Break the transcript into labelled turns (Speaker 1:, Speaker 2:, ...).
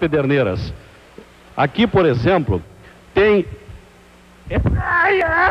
Speaker 1: Pederneiras. Aqui, por exemplo, tem. Ai, ai!